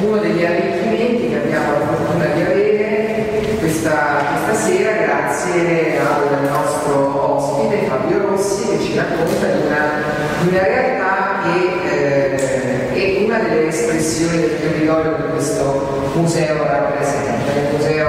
uno degli arricchimenti che abbiamo la fortuna di avere questa, questa sera grazie al nostro ospite Fabio Rossi che ci racconta di una, di una realtà che eh, è una delle espressioni del territorio che questo museo rappresenta, il museo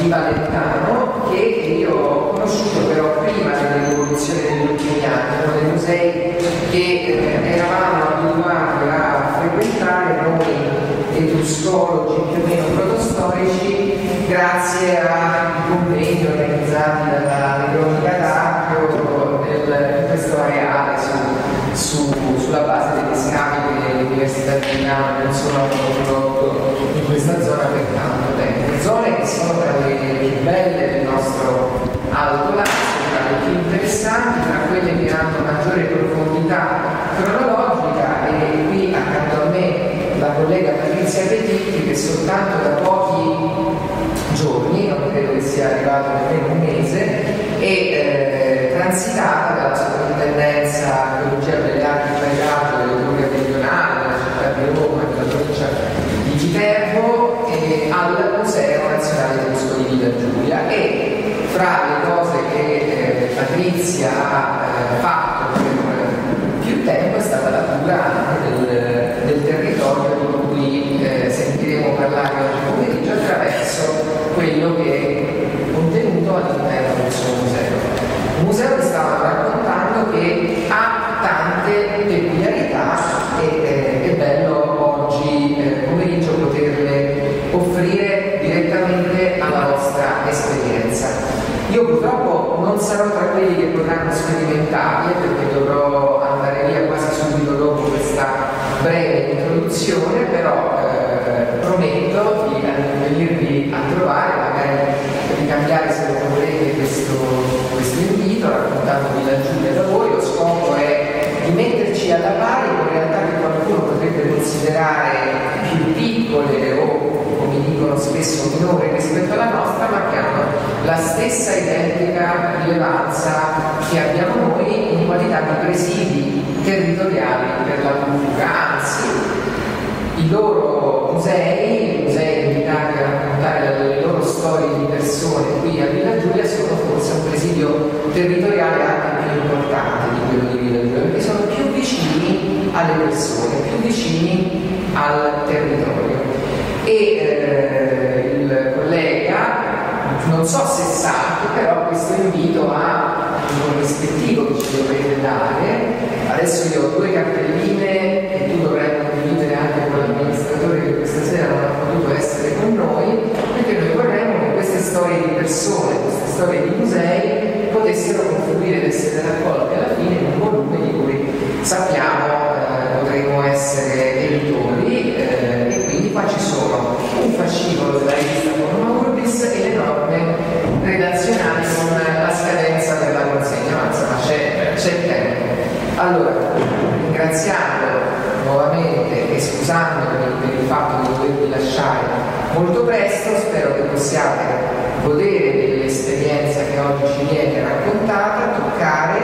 di Valentano che io ho conosciuto però prima dell'evoluzione degli ultimi anni, uno dei musei che eh, eravamo abituati a frequentare noi etruscologi più o meno protostorici grazie ai convegni organizzati dalla Veronica D'Archio in questo areale su, su, sulla base degli scavi che l'Università di Milano non solo hanno prodotto in questa zona per tanto tempo. Zone che sono tra le più belle del nostro Alto Lazio, tra le più interessanti, tra quelle che hanno maggiore profondità cronologica collega Patrizia Petitti che soltanto da pochi giorni, non credo che sia arrivato nemmeno un mese, è eh, transitata dalla sovrintendenza archeologia delle arti paesaggio dell'Etruria meridionale, della città di Roma, della provincia di Viterbo e al Museo Nazionale Etrusco di Villa Giulia. E fra le cose che eh, Patrizia ha eh, fatto per più tempo è stata la cura anche del parlare oggi pomeriggio attraverso quello che è contenuto all'interno del suo museo. Un museo che stavamo raccontando che ha tante peculiarità e eh, è bello oggi eh, pomeriggio poterle offrire direttamente alla vostra esperienza. Io purtroppo non sarò tra quelli che potranno sperimentarle perché dovrò andare via quasi subito dopo questa breve introduzione, però eh, prometto di venirvi a trovare, magari di cambiare se lo volete questo, questo invito, raccontandovi la Giulia da voi. Lo scopo è di pari con realtà che qualcuno potrebbe considerare più piccole o come dicono spesso minore rispetto alla nostra, ma che hanno la stessa identica rilevanza che abbiamo noi in qualità di presidi territoriali per la cultura, anzi i loro musei, i musei dedicati a raccontare le loro storie di persone qui a Villa Giulia sono forse un presidio territoriale anche importante di quello di Villa Giulia, perché sono più vicini alle persone, più vicini al territorio. E eh, il collega, non so se sa, però questo invito ha un rispettivo che ci dovrete dare. Adesso io ho due cartelline che tu dovrai condividere anche con l'amministratore che questa sera non ha potuto essere con noi, perché noi vorremmo che queste storie di persone, queste storie di musei potessero contribuire ad essere raccolte alla fine in un volume di cui sappiamo eh, potremo essere editori eh, e quindi qua ci sono un fascicolo della rivista Forma Urbis e le norme redazionali con la scadenza della consegna, ma insomma c'è, c'è tempo. Allora, ringraziando nuovamente e scusandomi per il fatto di dovervi lasciare molto presto, spero che possiate godere dell'esperienza che oggi ci viene raccontata, toccare,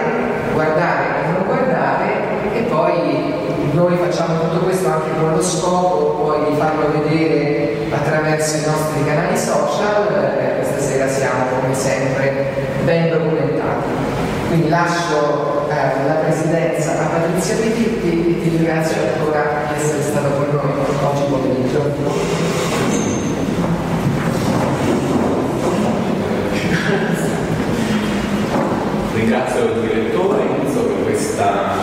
guardare e non guardare e poi noi facciamo tutto questo anche con lo scopo poi di farlo vedere attraverso i nostri canali social, eh, questa sera siamo come sempre ben documentati. Quindi lascio eh, la presidenza a Patrizia Petitti e ti ringrazio ancora di essere stato con noi oggi pomeriggio. Ringrazio il direttore Enzo per questa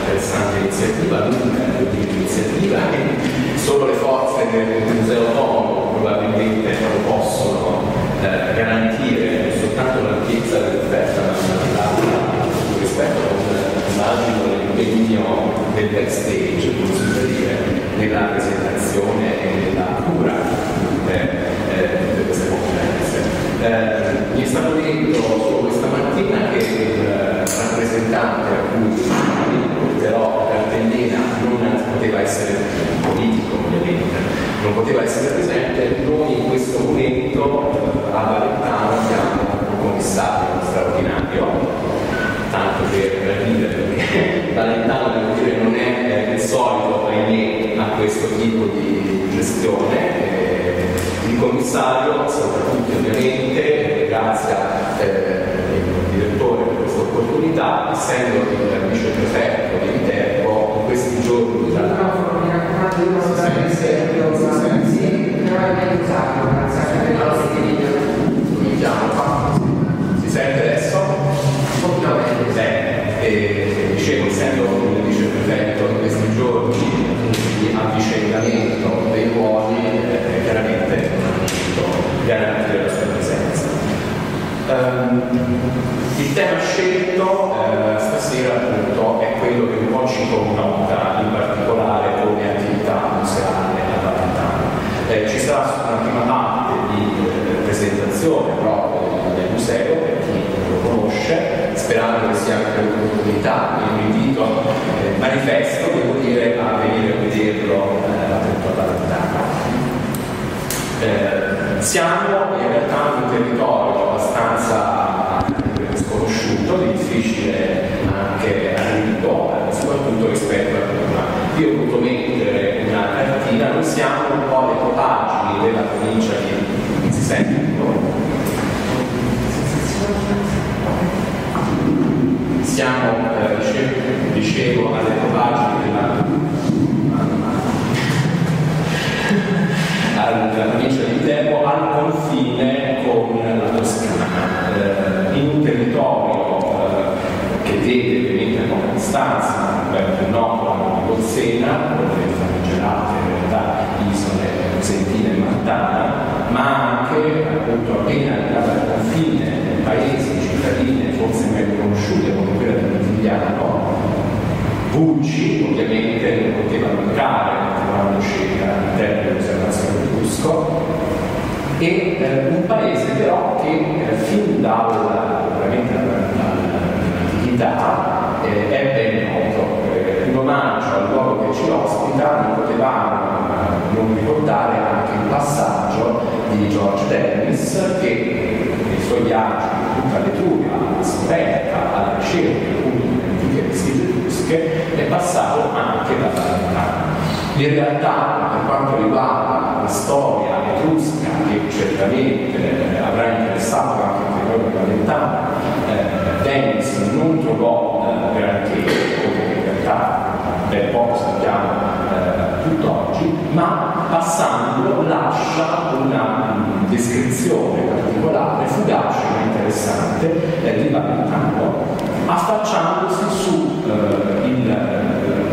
interessante iniziativa, l'unica iniziativa che solo le forze del Museo Autonomo probabilmente non possono eh, garantire soltanto l'ampiezza dell'offerta nazionale rispetto a un immagino dell'impegno del backstage, si può dire, nella presentazione e nella cura di eh, queste conferenze. Eh, mi è stato detto solo questa mattina che il rappresentante a cui però Cartellena non poteva essere politico ovviamente, non poteva essere presente, noi in questo momento a Valentano siamo un commissario straordinario, tanto per ridere, perché Valentano devo dire non è il solito, ahimè, a questo tipo di gestione. Eh, il commissario, soprattutto ovviamente, grazie al eh, direttore per questa opportunità, essendo il viceprefetto giorni dalla... No, mi raccomando, io non sto in serio, sì, però è meglio usarlo, grazie anche per i nostri video. Cominciamo qua. Si sente adesso? Meglio. Bene, e dicevo, essendo il viceprefetto in questi giorni di avvicendamento dei ruoli, eh, chiaramente garantire la sua presenza. Um, il tema scelto eh, stasera quello che un po' ci connota in particolare come attività museale a Valentano. Eh, ci sarà una prima parte di eh, presentazione proprio del museo per chi lo conosce, sperando che sia anche un'opportunità, un invito eh, manifesto, devo dire, a venire a vederlo eh, appunto a Valentano. Eh, siamo in realtà in un territorio abbastanza sconosciuto, difficile anche arrivo, soprattutto rispetto a Roma. Io ho voluto mettere una cartina, noi siamo un po' le propagini della provincia di sente siamo, eh, dicevo, dicevo, alle propagini della alla provincia di Viterbo al confine con la Toscana, beh, più noto di Bolsena, con le famigerate in realtà isole Cosentina e Martana, ma anche appunto appena arrivata al confine del paese, cittadine forse meglio conosciute come quella di Montigliano, Bucci ovviamente non poteva mancare trovandoci all'interno dell'osservazione di Cusco e eh, un paese però che eh, fin dall'antichità eh, è ben noto. in omaggio al luogo che ci ospita non potevamo non ricordare anche il passaggio di George Dennis che nei suoi viaggi in tutta l'Etruria, alla scoperta, alla ricerca appunto delle antiche vestite etrusche è passato anche da Valentano. In realtà, per quanto riguarda la storia etrusca, che certamente eh, avrà interessato anche il territorio valentano, eh, Dennis non trovò eh, granché, come in realtà ben poco sappiamo eh, tutt'oggi, ma passando lascia una um, descrizione particolare, fugace ma interessante eh, di Valentano, affacciandosi su eh, il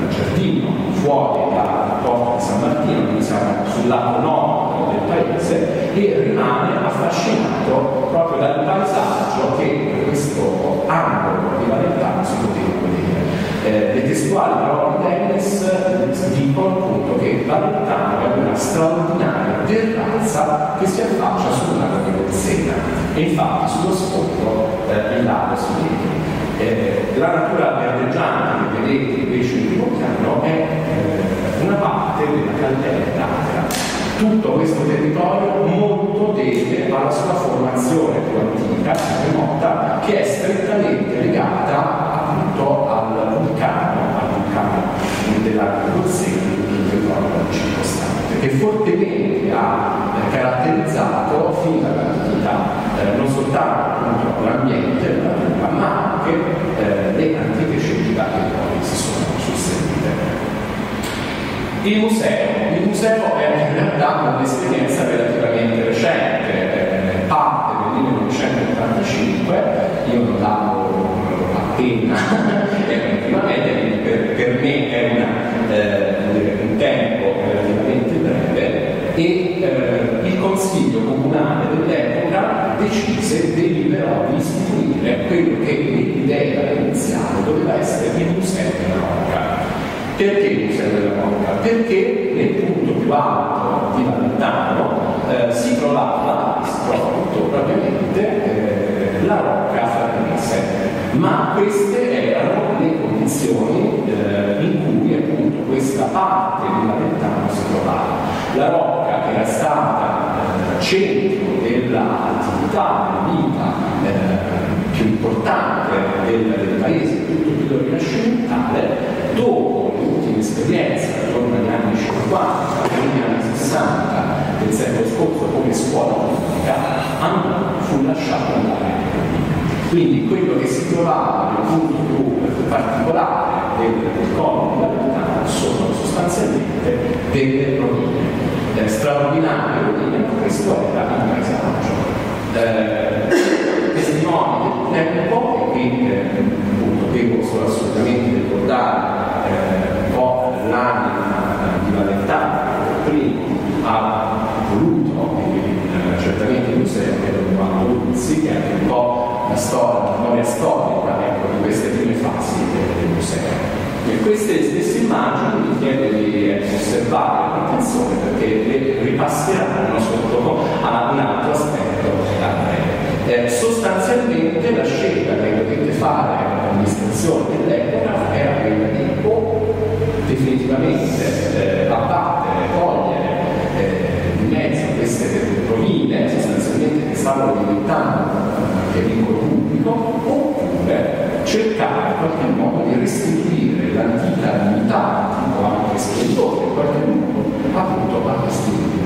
giardino fuori dalla porta di San Martino, quindi siamo sul lato nord del paese, e rimane affascinato proprio dal paesaggio che questo angolo di Valentano si poteva vedere. Eh, le testuali parole di Dennis dicono appunto che Valentano è una straordinaria terrazza che si affaccia sul lago di Bolsena e infatti sullo sfondo eh, il lago si vede. Eh, la natura verdeggiante che vedete invece in primo piano è eh, una parte della caldera d'Acra. Tutto questo territorio molto deve alla sua formazione più antica, remota, che è strettamente legata appunto al vulcano, al vulcano della Bolsena, il territorio circostante, che fortemente ha caratterizzato fin dall'antichità eh, non soltanto l'ambiente ma anche eh, le antiche città che poi si sono susseguite. Il museo. Il museo è in realtà un'esperienza relativamente recente, eh, parte del 1985, io lo davo appena effettivamente, per, per, me è una, eh, un tempo e eh, il Consiglio Comunale dell'epoca decise, deliberò di istituire quello che l'idea iniziale doveva essere il Museo della Rocca. Perché il Museo della Rocca? Perché nel punto più alto di Valentano eh, si trovava, si trova propriamente, eh, la rocca farnese, ma queste erano le condizioni eh, in cui appunto questa parte di Valentano si trovava. La rocca era stata eh, centro dell'attività, della vita eh, più importante del, del paese, tutto il periodo rinascimentale, dopo le ultime esperienze, attorno agli anni 50, agli anni 60 del secolo scorso come scuola pubblica, fu lasciato andare Quindi quello che si trovava nel punto più particolare del, del Colle della Montana sono sostanzialmente delle rovine. Eh, straordinarie rovine, ma questo era il paesaggio. Eh, testimoni del tempo, e qui eh, appunto devo solo assolutamente ricordare eh, un po' l'anima di Valentano, che primo ha voluto, e, certamente il museo, che Giovanni Luzzi, che è anche un po' la storia, la memoria storica ecco, di queste prime fasi del, museo. E queste stesse immagini mi chiedo di ecco, osservare con attenzione perché le ripasseranno sotto a un altro aspetto a. Eh, sostanzialmente la scelta che dovete fare l'amministrazione dell'epoca era quella di o definitivamente eh, abbattere, togliere eh, di mezzo queste rovine sostanzialmente che stavano diventando pericolo pubblico oppure cercare in qualche modo di restituire l'antica dignità, o anche splendore in qualche modo, appunto a questi libri.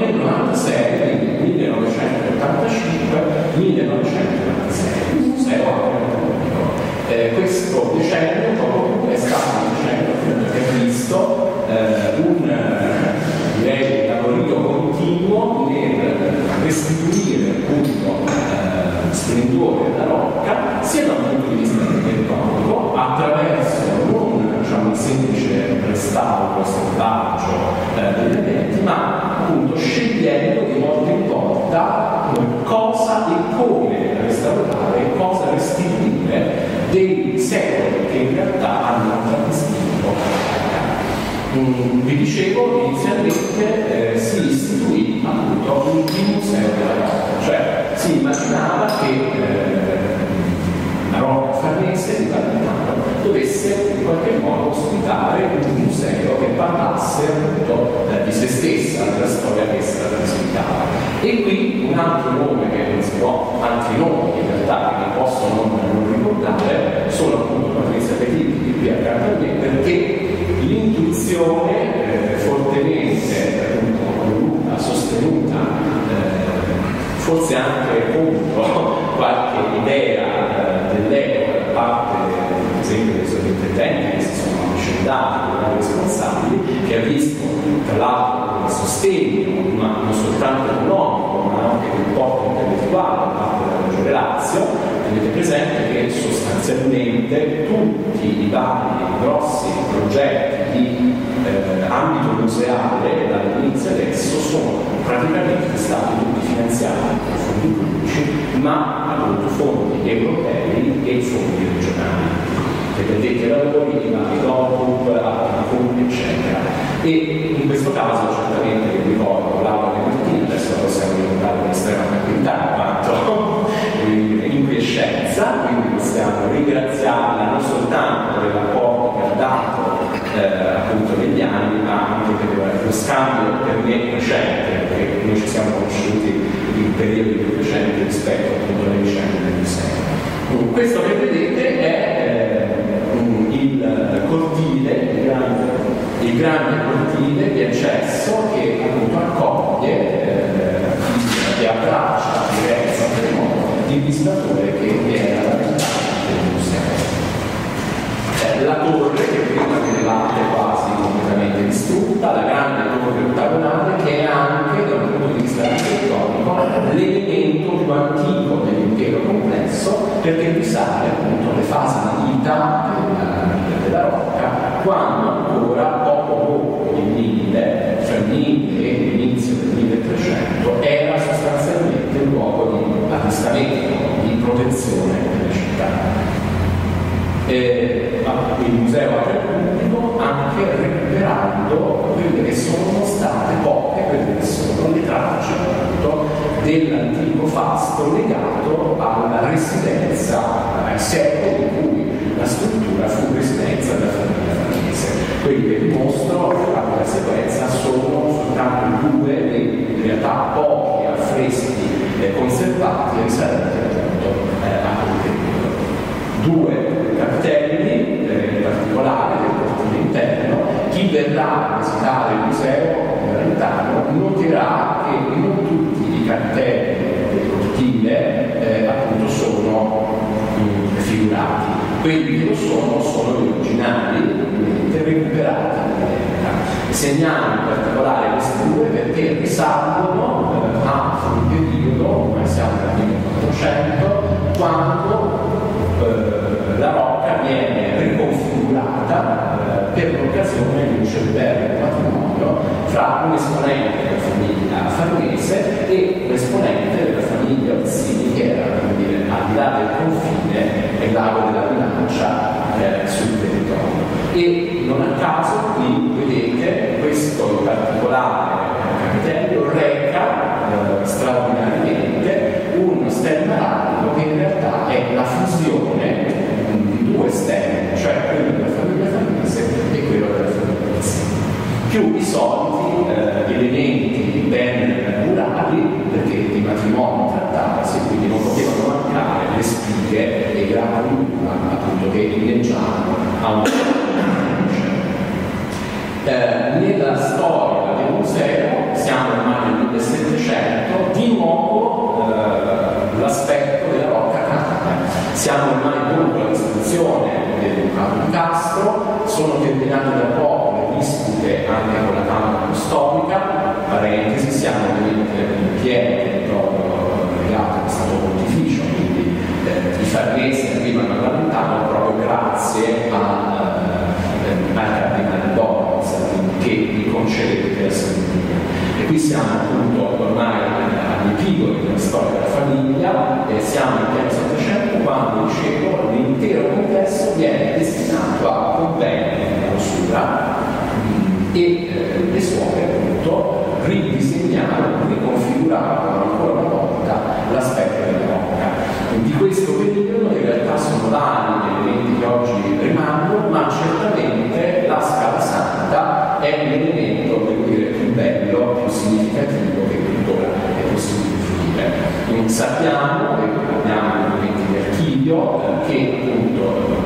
nel 96, quindi 1985-1996, il museo ha. Eh, questo decennio secoli che in realtà hanno contraddistinto Mm, vi dicevo, inizialmente eh, si istituì appunto il museo della Rocca, cioè si immaginava che eh, la Rocca Farnese di Valentano dovesse in qualche modo ospitare un museo che parlasse appunto eh, di se stessa, della storia che essa rappresentava. E qui un altro nome che non si può, altri nomi in realtà che non posso non, non ricordare, sono appunto Patrizia Petit di qui accanto a me, perché l'intuizione eh, fortemente appunto, voluta, sostenuta, eh, forse anche appunto qualche idea eh, parte per esempio dei sovrintendenti che si sono avvicendati, dei responsabili, che ha visto tra l'altro il sostegno, ma non soltanto economico, ma anche del porto intellettuale da parte della Regione Lazio, Tenete presente che sostanzialmente tutti i vari grossi progetti di eh, ambito museale dall'inizio adesso sono praticamente stati tutti finanziati con fondi pubblici, ma appunto fondi europei e fondi regionali per addetti ai lavori, i vari DOCUP, Apicum, eccetera. E in questo caso certamente ricordo Laura Martini, adesso possiamo ricordare con estrema tranquillità, quanto in quiescenza, quindi possiamo ringraziarla non soltanto per l'apporto che ha dato eh, appunto negli anni, ma anche per lo scambio per me recente, perché noi ci siamo conosciuti rispetto appunto alle vicende del museo. Questo che vedete è eh, il cortile, il grande, il grande, cortile di accesso che appunto accoglie eh, chi abbraccia direi in qualche modo il visitatore che era la realtà del museo. Eh, la torre che prima vedevate quasi completamente distrutta, la grande torre ottagonale che è anche da un punto di vista architettonico l'elemento più antico dell'intero complesso perché risale appunto alle fasi di vita della, della rocca quando ancora poco dopo il 1000, cioè il 1000 e l'inizio del 1300 era sostanzialmente un luogo di avvistamento, di protezione delle città. Eh, il museo pubblico anche recuperando quelle che sono state poche, quelle che sono le tracce appunto dell'antico fasto legato alla residenza, ai secoli in cui la struttura fu residenza della famiglia farnese. Quelli che vi mostro, la sequenza, sono soltanto due dei in realtà pochi affreschi eh, conservati e risalenti appunto eh, a quel periodo. Due chi verrà a visitare il museo Valentano noterà che non tutti i cartelli del cortile eh, appunto sono mh, figurati, quelli che lo sono sono gli originali recuperati. Eh, Segnalo in particolare questi due perché risalgono eh, a un periodo, noi siamo nel 1400, quando eh, la rocca viene riconfigurata eh, per esponente della famiglia farnese e un esponente della famiglia Orsini che era dire, al di là del confine e l'ago della bilancia eh, sul territorio. E non a caso qui vedete questo particolare capitello reca eh, straordinariamente un stemma arabico che in realtà è la fusione di due stemmi, cioè quello della famiglia farnese e quello della famiglia Mazzini. Più i soliti eh, elementi ben rurali, perché di matrimonio trattavasi, quindi non potevano mancare le spighe e i gradi appunto che inneggiavano a un eh, nella storia del museo, siamo ormai nel 1700, di nuovo eh, l'aspetto della rocca cambia. Siamo ormai dopo la distruzione del Castro, sono terminate da poco dispute anche con la Camera Apostolica, parentesi, siamo in pieno territorio legato a questo pontificio, quindi eh, i farnesi arrivano alla lontano proprio grazie a, eh, cardinale Bono che vi concedete a Sant'Antonio. E qui siamo appunto ormai all'epigone della storia della famiglia e siamo in pieno Settecento quando dicevo l'intero complesso viene destinato a conventi di clausura e eh, le suore appunto ridisegnarono, riconfigurarono ancora una volta l'aspetto della rocca. Di questo periodo in realtà sono vari gli elementi che oggi rimangono, ma certamente la scala santa è un elemento, devo dire, più bello, più significativo che tuttora è possibile fruire. Sappiamo, e abbiamo i documenti di archivio, eh, che appunto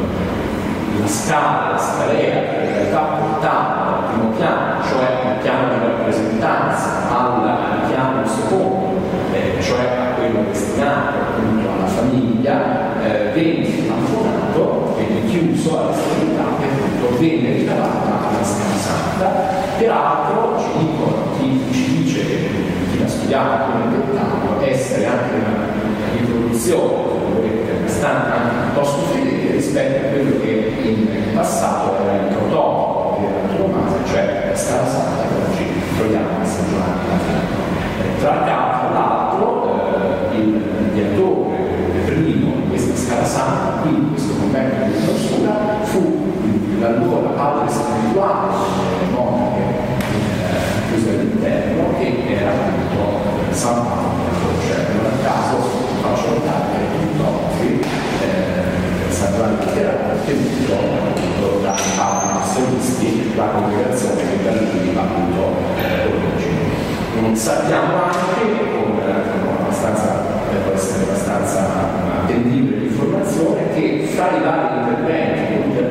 la scala, la scalera venne ricavato alla santa. Peraltro ci dicono, chi ci dice chi l'ha studiato come dettaglio, essere anche una riproduzione anche piuttosto fedele rispetto a quello che in passato era il prototipo di Tommaso, cioè la scala santa che oggi troviamo a San Giovanni la Tra l'altro eh, il mediatore primo di questa scala santa, qui in questo convento di clausura, fu l'allora padre spirituale delle monache eh, chiuse all'interno che era appunto San Paolo cioè non a caso faccio notare che tutt'oggi eh, San Giovanni Laterano ottenuto appunto da Paolo Massimisti la congregazione che da lui ha avuto eh, origine. Sappiamo anche, con, con abbastanza, può essere abbastanza attendibile l'informazione, che fra i vari interventi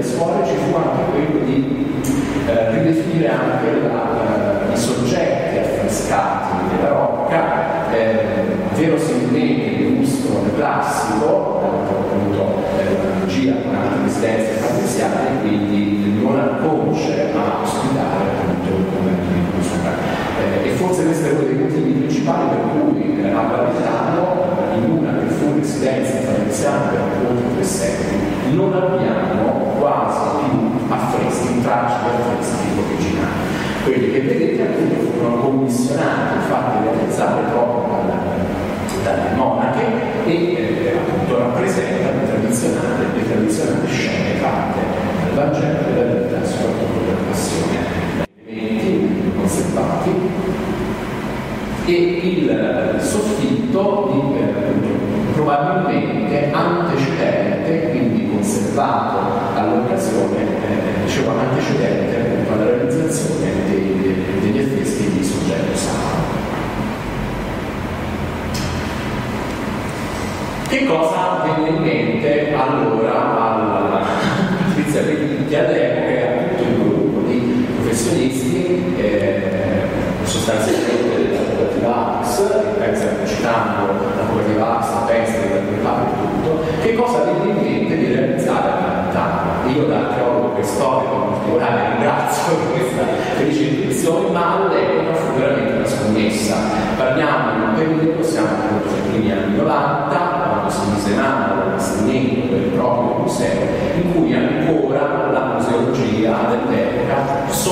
scuole ci fu anche quello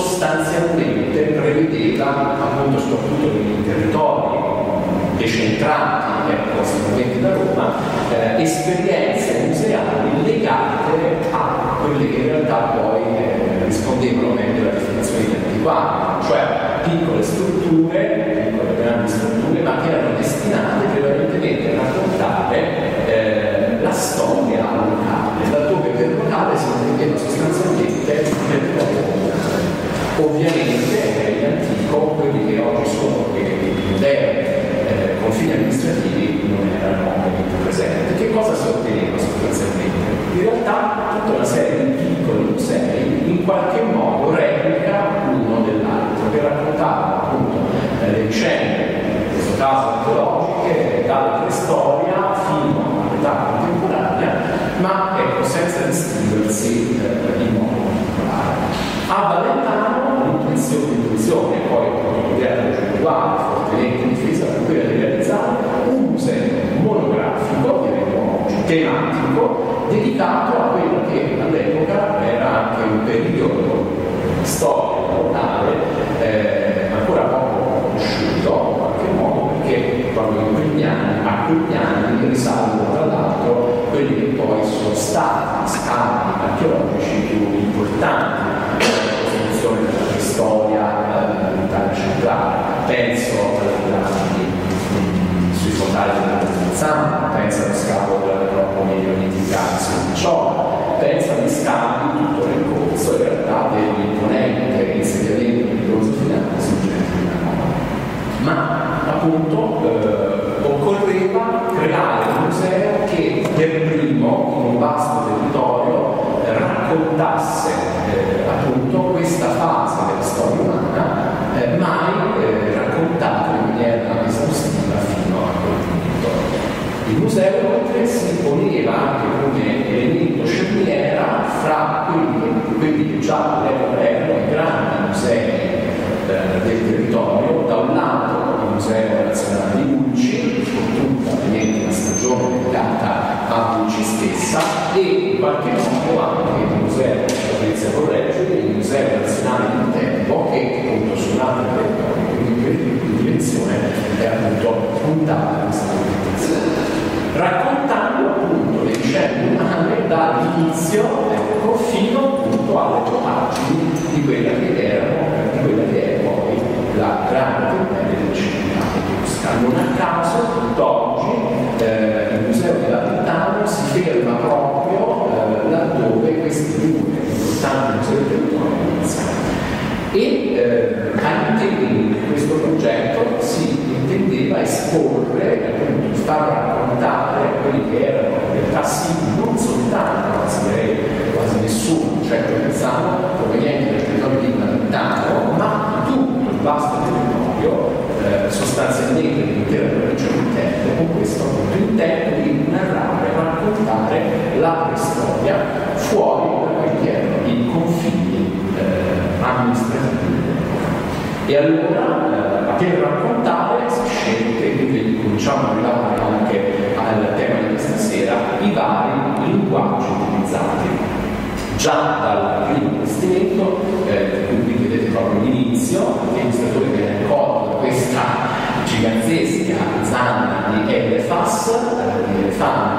sostanzialmente prevedeva appunto soprattutto nei territori decentrati, ecco, sicuramente da Roma, eh, esperienze museali legate a quelle che in realtà poi eh, rispondevano meglio alla definizione di antiquario, cioè piccole strutture, piccole grandi strutture, ma che erano destinate prevalentemente a raccontare eh, la storia locale, laddove per locale si intendeva sostanzialmente. Ovviamente eh, antico, quelli che oggi sono i moderni eh, confini amministrativi non erano presenti. Che cosa si otteneva sostanzialmente? In realtà tutta una serie di piccoli musei in qualche modo replica l'uno dell'altro, che raccontavano appunto eh, le vicende, in questo caso archeologiche, dalla preistoria fino all'età contemporanea, ma ecco, senza distinguersi l'intuizione poi l'idea uguale, fortemente difesa per quella di realizzare un museo monografico, diremmo oggi, tematico, dedicato a quello che all'epoca era anche un periodo storico locale eh, ancora poco conosciuto in qualche modo perché proprio in quegli anni, a quegli anni sábado la preistoria fuori da quelli che erano i confini eh, amministrativi. E allora, eh, per raccontare, si sceglie, quindi cominciamo a arrivare anche al tema di questa sera, i vari linguaggi utilizzati già dal primo investimento, eh, vedete proprio l'inizio, l'amministratore viene accolto questa gigantesca zanna di Elefas, eh, di elefante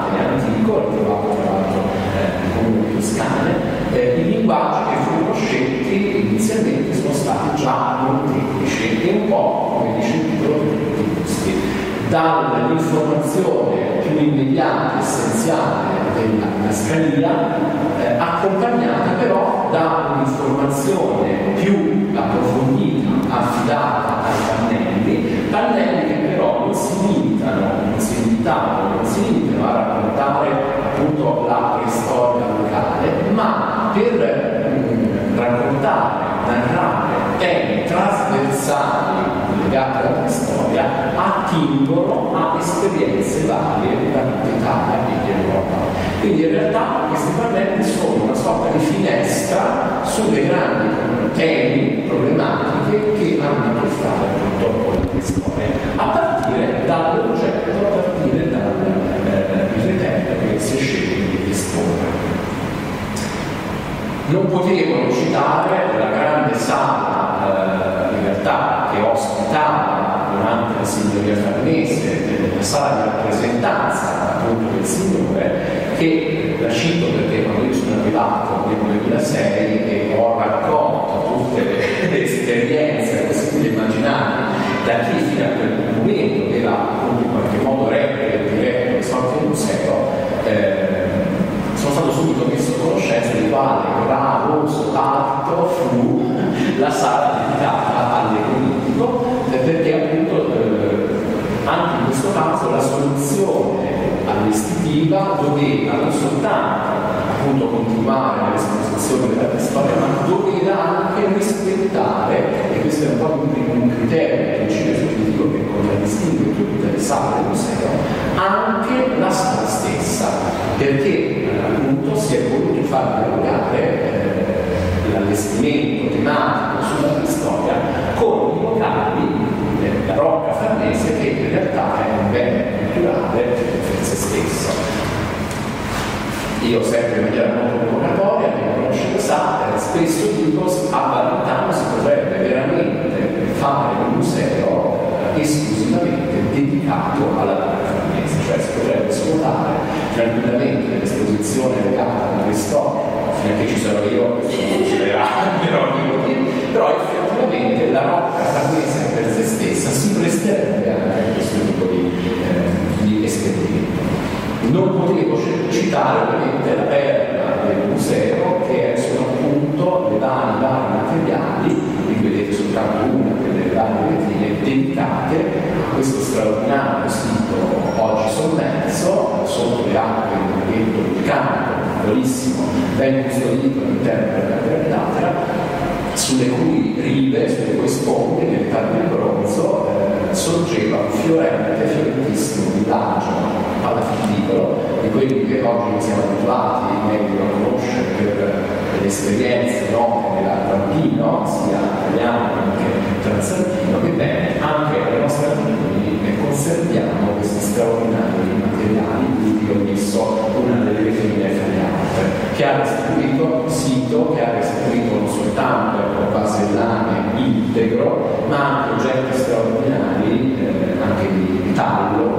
dall'informazione più immediata, essenziale della scalia, eh, accompagnata però da un'informazione più approfondita, affidata ai pannelli, pannelli che però non si limitano, non si limitano attingono a esperienze varie dall'Italia e dell'Europa. Quindi in realtà questi pannelli sono una sorta di finestra sulle grandi temi, problematiche che hanno a che fare appunto con le scuole, a partire dall'oggetto, a partire dal riflettente eh, che si sceglie di esporre. Non potevo citare la grande sala eh, in realtà che ospitava durante la signoria farnese, la sala di rappresentanza appunto del Signore, che la cito perché quando io sono arrivato nel 2006 e ho raccolto tutte le, le esperienze possibili e immaginabili da chi fino a quel momento era in qualche modo replica diretto sorte museo, eh, sono stato subito messo a conoscenza di quale gravoso atto fu la sala dedicata all'economico, eh, perché appunto eh, anche in questo caso la soluzione all'estitiva doveva non soltanto appunto continuare nell'esposizione della storia, ma doveva anche rispettare, e questo è un po' un criterio, un principio soggettivo che contraddistingue tutte le sale del museo, anche la sala stessa, perché appunto si è voluto far dialogare eh, l'allestimento tematico sulla storia con i locali la rocca farnese che in realtà è un bene culturale per se stesso. Io sempre in maniera molto provocatoria, mi conosce lo sa, spesso dico a Valentano si potrebbe veramente fare un museo eh, esclusivamente dedicato alla rocca farnese, cioè si potrebbe svuotare tranquillamente l'esposizione legata alla storia, fino a che ci sarò io, questo non succederà, però, però effettivamente la rocca farnese per se stessa si presterebbe anche a questo tipo di, eh, di esperimento. Non potevo citare ovviamente la perla del museo che sono appunto le vari, vari materiali, qui vedete soltanto una delle varie vetrine dedicate a questo straordinario sito oggi sommerso sotto le acque del vento del campo, piccolissimo, ben custodito all'interno della cattedrale sulle cui sorgeva un fiorente, fiorentissimo villaggio palafiticolo, di quelli che oggi siamo abituati meglio a conoscere per, le esperienze note nell'Atlantino, sia italiano che transalpino, che bene, anche alle nostre attitudini conserviamo questi straordinari materiali, quindi ho messo una delle vetrine fra che ha restituito sito, che ha restituito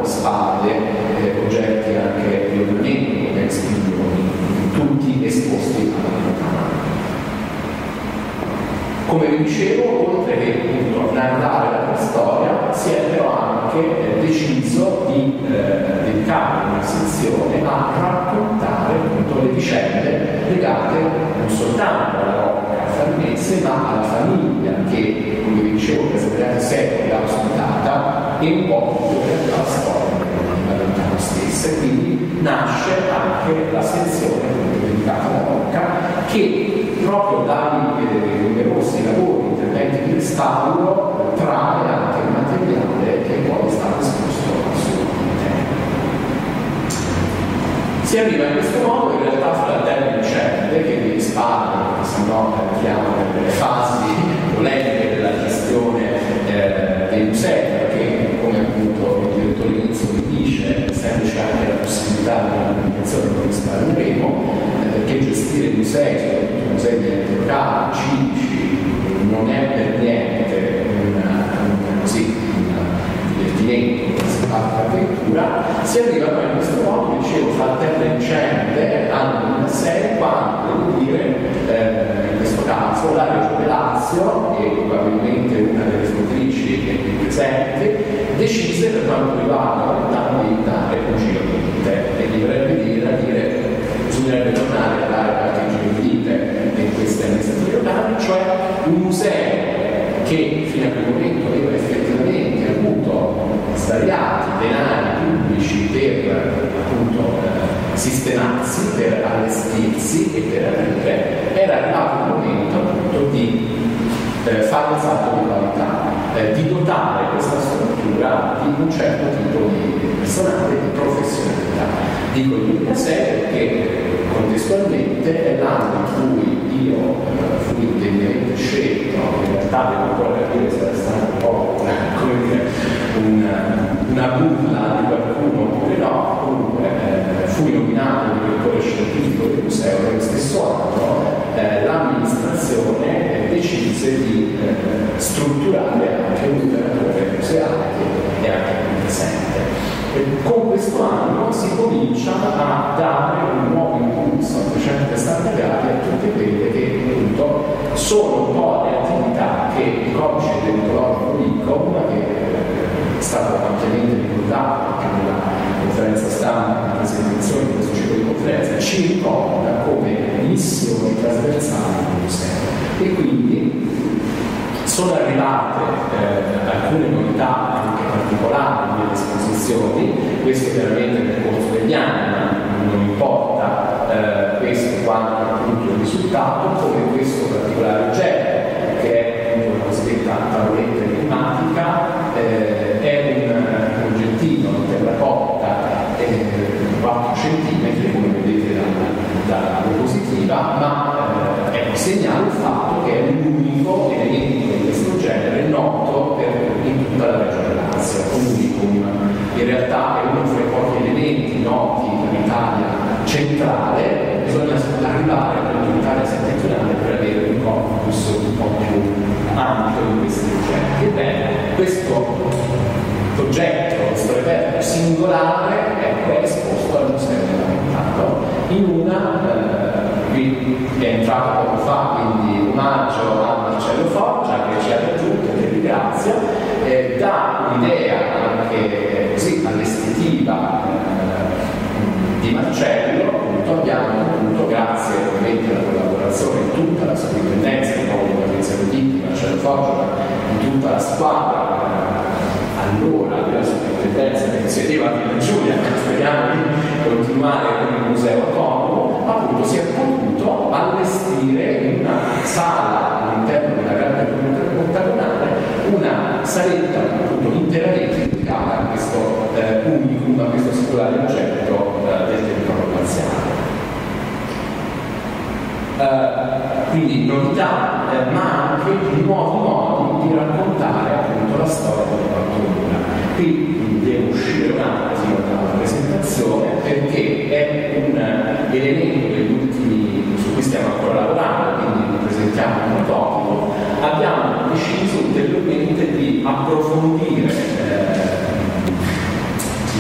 spade, eh, oggetti anche di ornamento, come esprimioni, tutti esposti alla lontana. Come vi dicevo, oltre che appunto narrare la storia, si è però anche eh, deciso di eh, dedicare una sezione a raccontare appunto le vicende legate non soltanto alla rocca farnese, ma alla famiglia che, come vi dicevo, per svariati secoli ospitata e un po' tutto realtà la storia di Valentano stessa. E quindi nasce anche la sezione dedicata alla che proprio dai eh, numerosi lavori, interventi di restauro, trae anche il materiale che poi è stato esposto al suo. Si arriva in questo modo in realtà sulla terra incente che vi risparmia, se no entriamo nelle fasi ci ricorda come missioni trasversali del museo. E quindi sono arrivate eh, alcune novità anche particolari nelle esposizioni, questo chiaramente nel corso degli anni, ma non importa eh, questo quanto appunto il risultato, come questo particolare oggetto che è la cosiddetta tavoletta climatica, eh, è un, un oggettino in terracotta eh, 4 cm, come vedete dalla, dalla diapositiva, ma eh, ecco, segnala il fatto che è l'unico elemento di questo genere noto per, in tutta la regione Lazio, un unicum. In realtà è uno fra i pochi elementi noti in Italia centrale, bisogna arrivare all'Italia settentrionale per avere un corpus un po' più ampio di questi oggetti. Ebbene, questo oggetto, questo reperto singolare ecco, è esposto al Museo dell'Aventato in una, eh, qui è entrato poco fa, quindi omaggio a Marcello Foggia che ci ha raggiunto e che ringrazia, eh, dà un'idea anche così all'estetiva eh, di Marcello, appunto abbiamo appunto grazie ovviamente alla collaborazione di tutta la sovrintendenza di Patrizia Roditi, Marcello Foggia, di tutta la squadra allora della sovrintendenza dell'iniziativa di Giulia, speriamo di continuare con il museo autonomo, sala all'interno della grande comunità ottagonale una saletta appunto interamente dedicata a questo eh, unicum, a questo singolare oggetto eh, del territorio laziale. Uh, quindi novità, eh, ma anche nuovi modi di raccontare appunto la storia della cultura. Qui devo uscire un attimo dalla presentazione perché è un elemento degli ultimi su cui stiamo ancora lavorando, un prototipo. Abbiamo deciso ulteriormente di approfondire eh,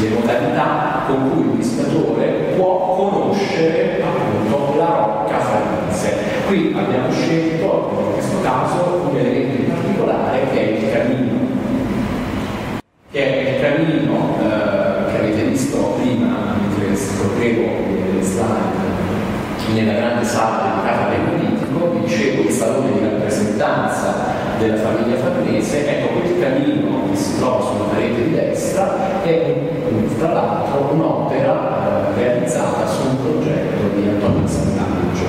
le modalità con cui il visitatore può conoscere appunto la rocca farinese. Qui abbiamo scelto in questo caso un elemento in particolare che è il camino, che è il camino eh, che avete visto prima mentre scorrevo le slide nella grande sala dedicata il salone di rappresentanza della famiglia farnese, ecco quel camino che si trova sulla parete di destra è tra l'altro un'opera eh, realizzata su un progetto di Antonio Santaggio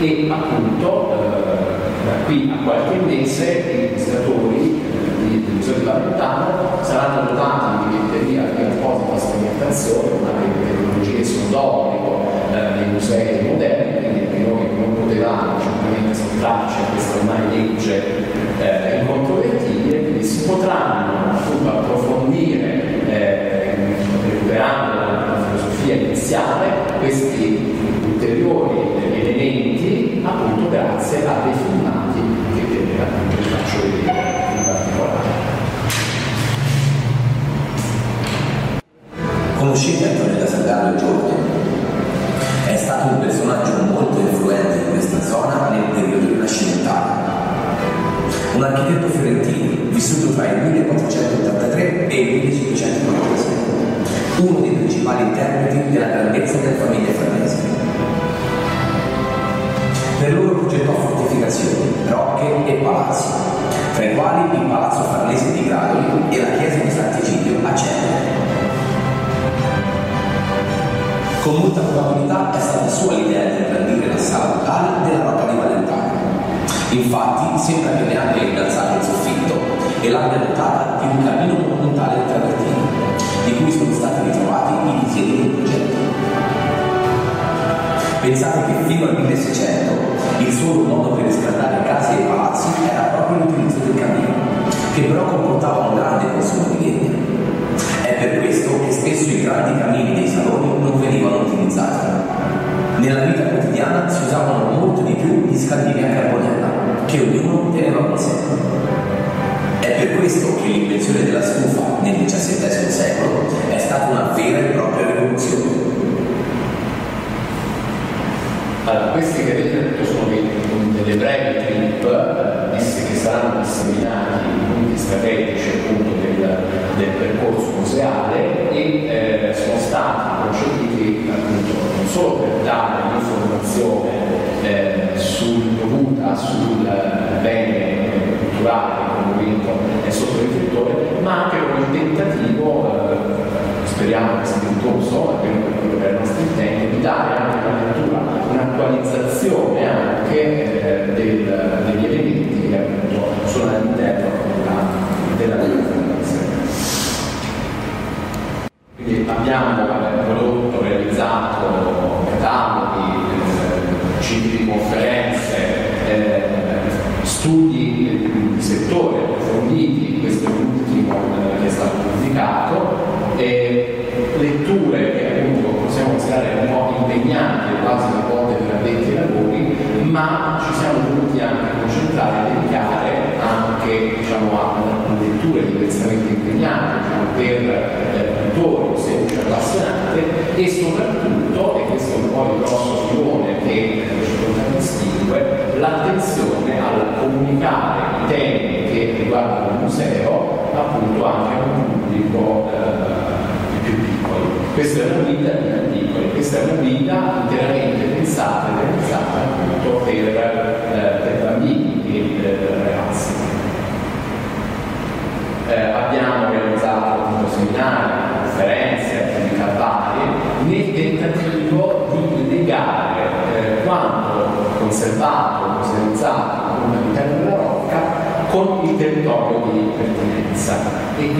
e appunto eh, qui a qualche mese i visitatori eh, del Museo di Valentano saranno dotati di biglietteria di apposita strumentazione, una delle tecnologie sono d'obbligo eh, nei musei moderni, potevamo certamente sottrarci a questa ormai legge eh, incontrovertibile, quindi si potranno appunto approfondire eh, recuperando la filosofia iniziale questi ulteriori elementi appunto grazie a dei filmati che vi faccio vedere in particolare. Conoscete Antonella Sandano Giorgio? Fortificazioni, rocche e palazzi, tra i quali il palazzo farnese di Gradoli e la chiesa di Sant'Egidio a Celle. Con molta probabilità è stata sua l'idea di ingrandire la sala locale della Rocca di Valentano. Infatti sembra che ne abbia innalzato il soffitto e l'abbia dotata di un cammino monumentale travertino, di cui sono stati ritrovati i disegni del progetto. Pensate che fino al 1600 il solo modo per riscaldare case e palazzi era proprio l'utilizzo del camino, che però comportava un grande consumo di legna. È per questo che spesso i grandi camini dei saloni non venivano utilizzati. Nella vita quotidiana si usavano molto di più gli scaldini a carbonella, che ognuno teneva con sé. È per questo che l'invenzione della stufa nel XVII secolo è stata una vera e propria accessibilità allora, questi che avete detto sono dei, delle brevi clip disse, che saranno disseminati in punti strategici appunto del, del percorso museale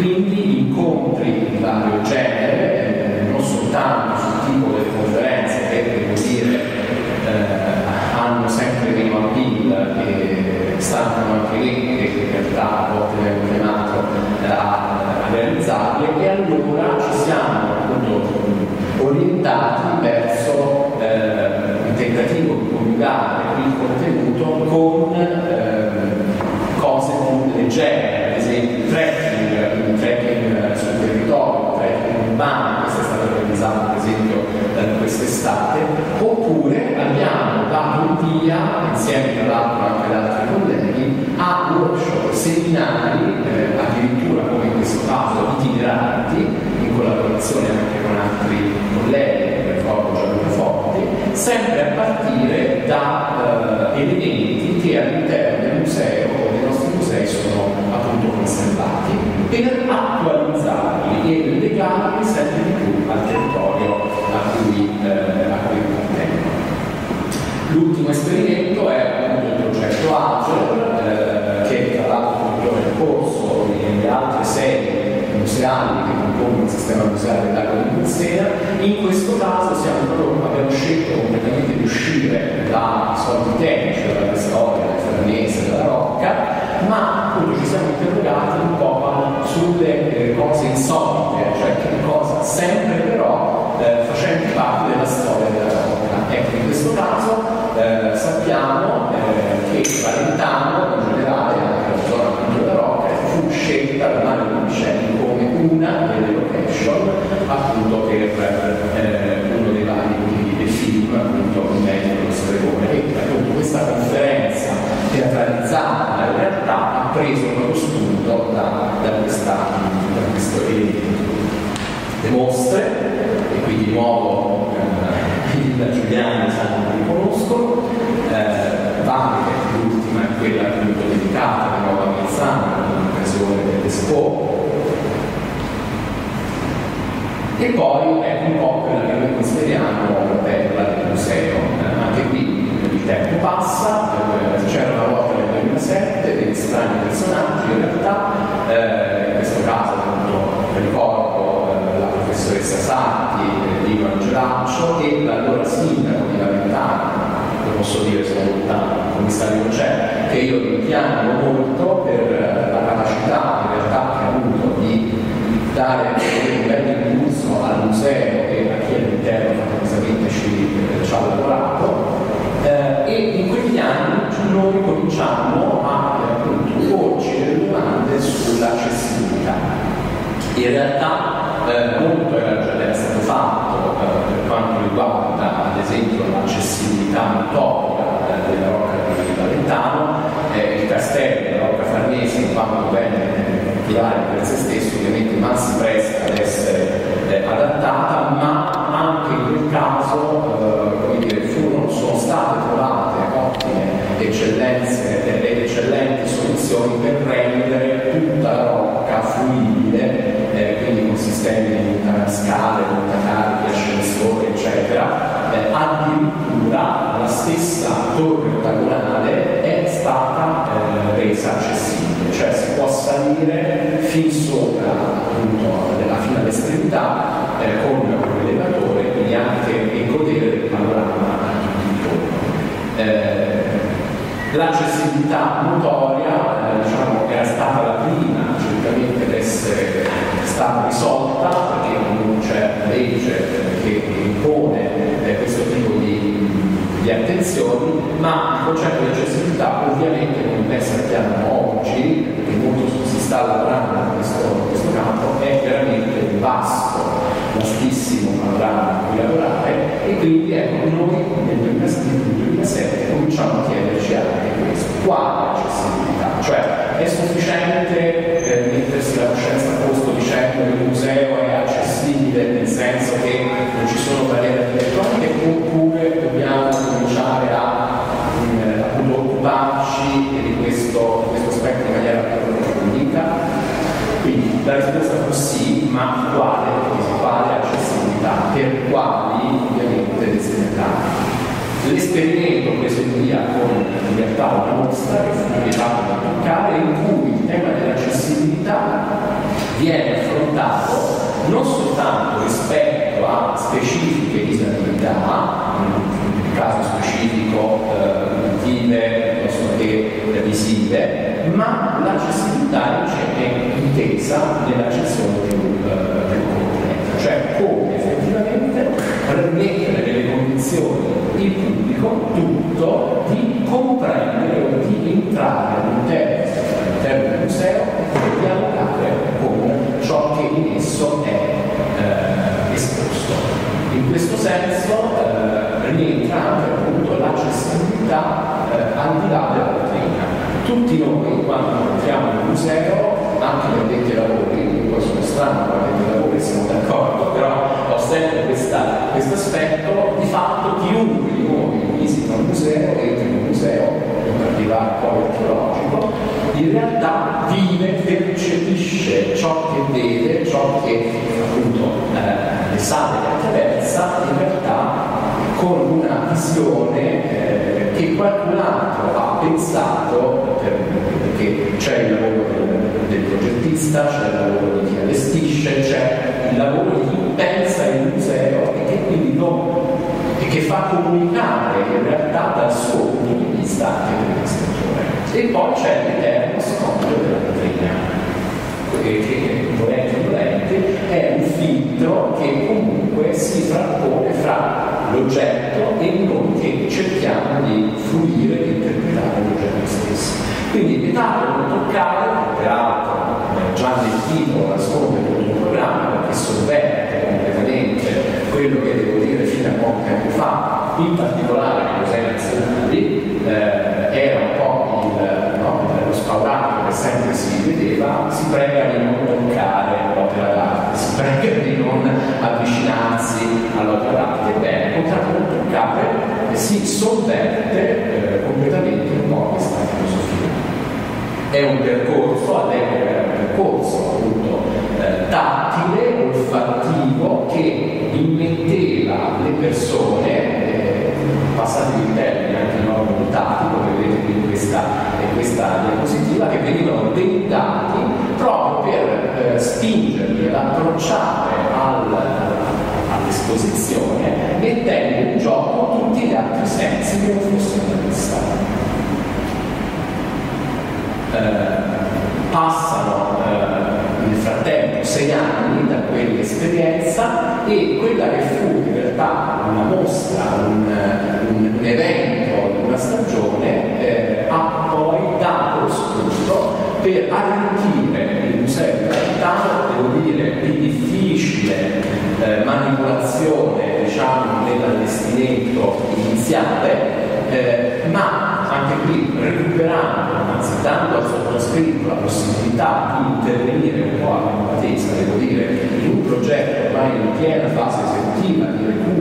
quindi incontri di vario genere. in questo caso e poi è un po' quella che noi all'estremità eh, con un elevatore, quindi anche e godere del panorama a tutti i giorni. Eh, L'accessibilità motoria eh, diciamo, era stata la prima certamente ad essere stata risolta perché non c'è legge che impone eh, questo tipo di, di, attenzioni, ma il concetto di accessibilità ovviamente come ben sappiamo oggi, sta lavorando in questo, questo campo, è veramente vasto, vastissimo in cui lavorare e quindi ecco, noi nel 2007 cominciamo a chiederci anche questo, quale accessibilità? Cioè è sufficiente eh, mettersi la coscienza a posto dicendo che il museo è accessibile nel senso che non ci sono barriere architettoniche oppure L'esperimento preso in via con in realtà una mostra che fu vietato da toccare in cui il tema dell'accessibilità viene affrontato non soltanto rispetto a specifiche disabilità, in caso specifico eh, uditive piuttosto che visive, ma l'accessibilità è intesa nell'accezione più, eh, più cioè come effettivamente permettere delle condizioni. Il pubblico tutto di comprendere o di entrare con una visione eh, che qualcun altro ha pensato, per, perché c'è il lavoro del, del progettista, c'è il lavoro di chi allestisce, c'è il lavoro di chi pensa il museo e che quindi non, e che fa comunicare in realtà dal suo punto di vista anche l'amministratore. E poi c'è l'eterno scontro della dottrina che volenti o volenti è un filtro che comunque si frappone fra l'oggetto e noi che cerchiamo di fruire e di interpretare l'oggetto stesso. Quindi vietato non toccare, peraltro eh, già nel titolo nasconde tutto un programma perché sovverte completamente quello che devo dire fino a poco tempo fa, in particolare nei musei nazionali, eh, era un po' il, no, lo spaurato che sempre si vedeva, si prega di non toccare l'opera d'arte, si prega di non avvicinarsi all'opera d'arte. Bene, contrario non toccare si sovverte eh, completamente un po' questa filosofia. È un percorso, all'epoca era un percorso appunto eh, tattile, olfattivo, che immetteva le persone, passati il termine anche il nome tattico, che vedete in questa, in questa diapositiva, che venivano dentati proprio per eh, spingerli ad approcciare al, all'esposizione mettendo in gioco tutti gli altri sensi che non fossero vista. Eh, passano eh, nel frattempo sei anni da quell'esperienza e quella che fu in realtà una mostra, un, un, un evento, una stagione, eh, ha poi dato spunto per arricchire il museo di Valentano, devo dire, di difficile eh, manipolazione diciamo, dell'allestimento iniziale eh, ma anche qui recuperando, anzi dando al sottoscritto la possibilità di intervenire un po' a compatezza, devo dire, in un progetto ormai in piena fase esecutiva di recupero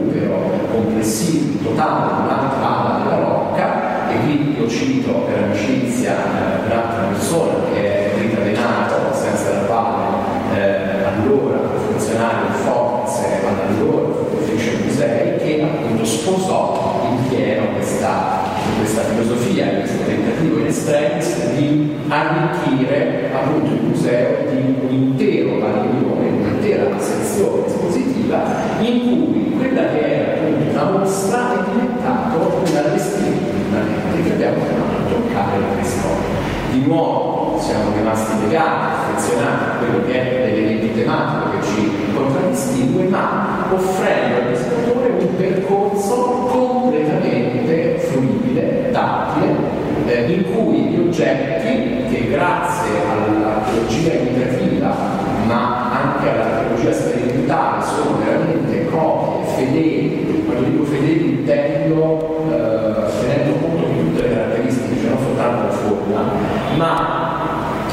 complessivo, totale di un'altra ala della Rocca, e qui io cito per amicizia eh, un'altra persona che è Rita Denato, senza la quale eh, allora funzionario forze all'allora Fece Musei, che appunto sposò in pieno questa questa filosofia, questo tentativo in estremis di arricchire appunto il museo di un intero padiglione, un'intera sezione espositiva in cui una mostra è diventato un allestimento permanente che abbiamo chiamato la storia. Di nuovo siamo rimasti legati, affezionati a quello che è l'elemento tematico che ci contraddistingue, ma offrendo al visitatore un percorso completamente fruibile, tattile, eh, in cui gli oggetti che grazie all'archeologia imitativa, ma anche all'archeologia sperimentale, sono veramente copie fedeli, quando dico fedeli intendo eh, tenendo conto di tutte le caratteristiche, cioè non soltanto la forma, ma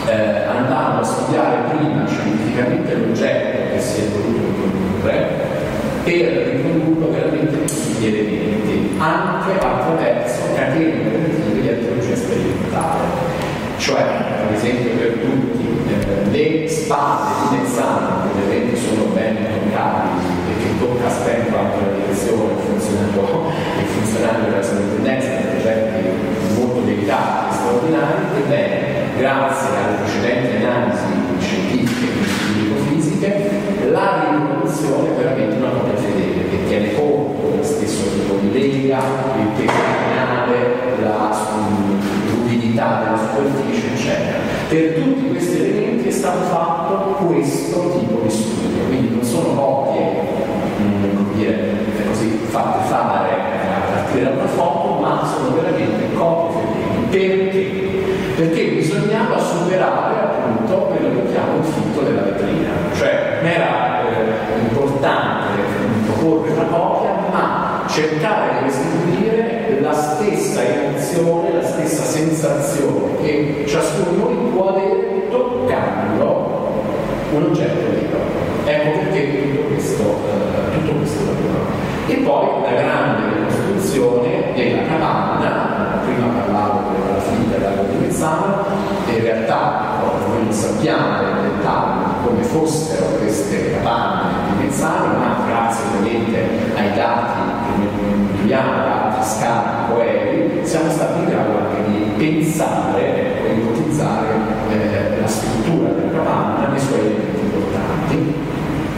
eh, andando a studiare prima scientificamente l'oggetto che si è voluto riprodurre per riprodurlo veramente tutti gli elementi, anche attraverso catene di archeologia sperimentale. Cioè, ad esempio per tutti, le spade di Mezzano, che ovviamente sono ben toccabili e che tocca sempre anche la direzione, il funzionario, il funzionario della sovrintendenza, di progetti molto delicati e straordinari, ebbene, grazie alle precedenti analisi scientifiche e fisiche la riproduzione è veramente una cosa fedele che tiene conto dello stesso tipo di lega, il peso finale, la ruvidità della superficie, eccetera. Per tutti questi elementi è stato fatto questo tipo di studio, quindi non sono copie, mm, come dire, così fatte fare a partire da una foto, ma sono veramente copie fedeli. Perché? Perché bisognava superare appunto quello che chiamo il fitto della vetrina, cioè non era eh, importante proporre una copia, ma cercare di restituire la stessa emozione, la stessa sensazione che ciascuno di noi può avere toccando un oggetto vero. Ecco perché tutto questo, eh, tutto questo lavoro. E poi la grande ricostruzione della capanna, prima parlavo della figlia della di Mezzano, in realtà noi non sappiamo nel dettaglio come fossero queste capanne di Mezzano, ma grazie ovviamente ai dati che noi includiamo, dati scali, coeli, siamo stati in grado anche di pensare e ipotizzare eh, la struttura della capanna nei suoi elementi importanti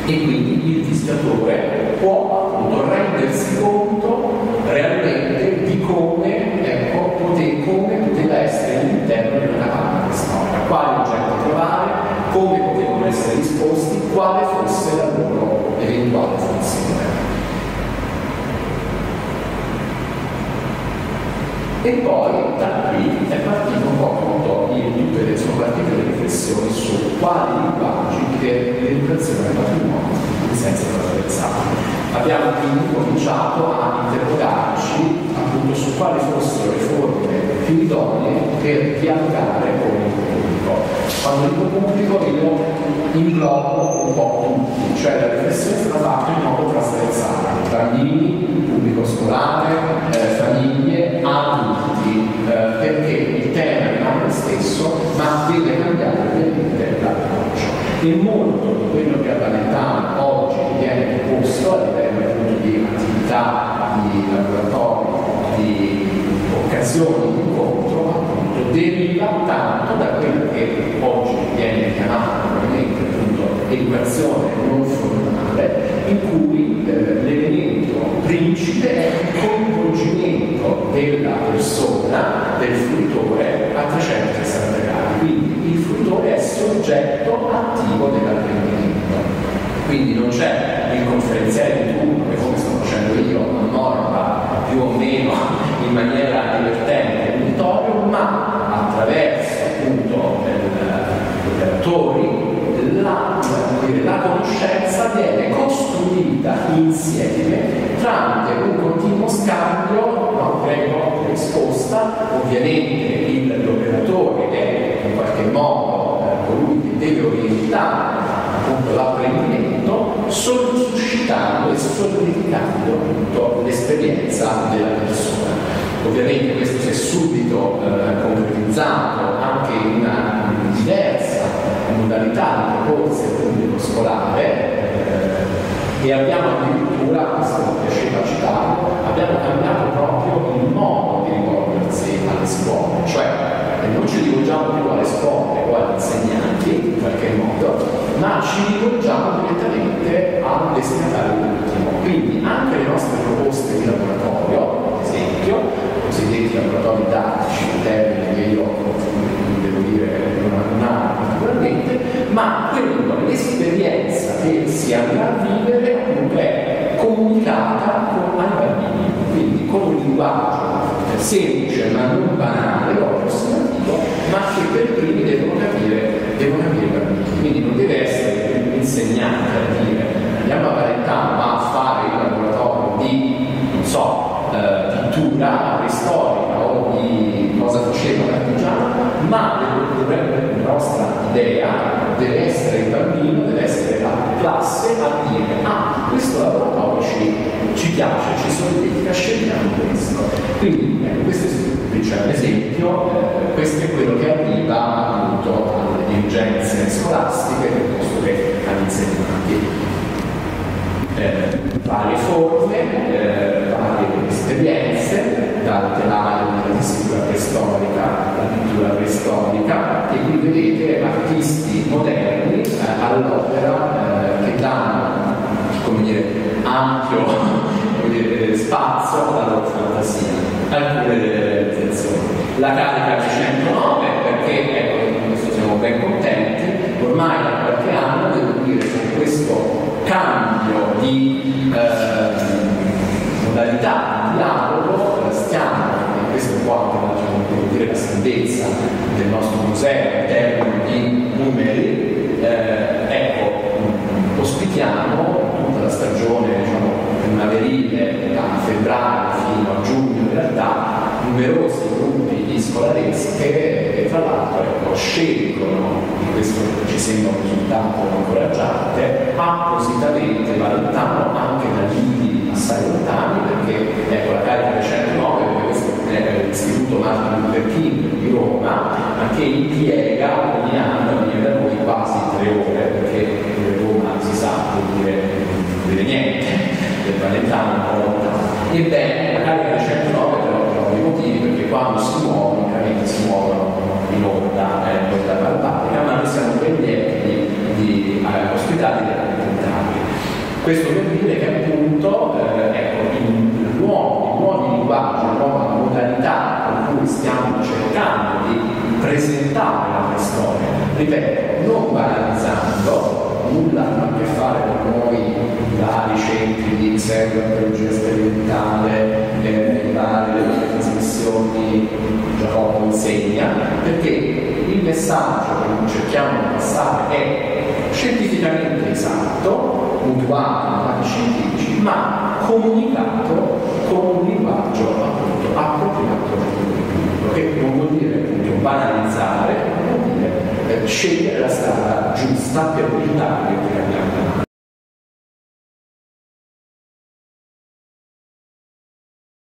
e quindi il visitatore può appunto rendersi conto realmente di come, ecco, pote, come poteva essere all'interno di una capanna preistorica, quali oggetti trovare, come potevano essere disposti, quale fosse la loro eventuale funzione. E poi da qui è partito un po' appunto tutte le, sono partite le riflessioni su quali linguaggi che l'educazione del patrimonio in senso trasversale. Abbiamo cominciato a interrogarci appunto su quali fossero le forme più idonee per dialogare con il pubblico. Quando dico pubblico io inglobo un po' tutti, cioè la riflessione è stata fatta in modo trasversale, bambini, pubblico scolare, eh, famiglie, adulti, eh, perché il tema rimane lo stesso, ma deve cambiare ovviamente l'approccio. Di incontro, deriva tanto da quello che oggi viene chiamato probabilmente appunto educazione non formale, in cui eh, l'elemento principe è il coinvolgimento della persona, del fruitore a 360 gradi. Quindi il fruitore è soggetto attivo dell'apprendimento. Quindi non c'è il conferenziale di turno in maniera divertente e vittorio, ma attraverso appunto gli attori la, la conoscenza viene costruita insieme tramite un continuo scambio, no, prego risposta, ovviamente il, l'operatore è in qualche modo eh, colui che deve orientare appunto l'apprendimento, suscitando e solidificando l'esperienza della persona. Ovviamente questo si è subito eh, concretizzato anche in una diversa modalità di corsi pubblico scolare eh, e abbiamo addirittura, questo mi piaceva citarlo, abbiamo cambiato proprio il modo di rivolgersi alle scuole, cioè non ci rivolgiamo più alle scuole